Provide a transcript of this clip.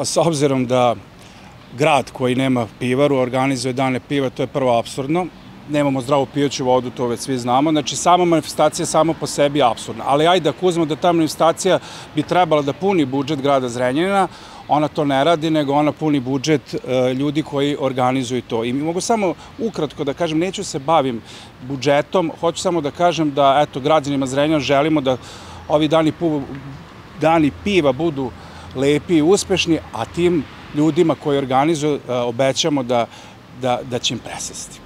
Pa s obzirom da grad koji nema pivaru organizuje dane piva, to je prvo absurdno. Nemamo zdravu pijuću vodu, to već svi znamo. Znači, sama manifestacija samo po sebi je absurdna. Ali ajde, ako uzmemo da ta manifestacija bi trebala da puni budžet grada Zrenjanina, ona to ne radi, nego ona puni budžet e, ljudi koji organizuju to. I mogu samo ukratko da kažem, neću se bavim budžetom, hoću samo da kažem da, eto, građanima Zrenjana želimo da ovi dani, dani piva budu lepi i uspešni, a tim ljudima koji organizuju e, obećamo da, da, da će im presesti.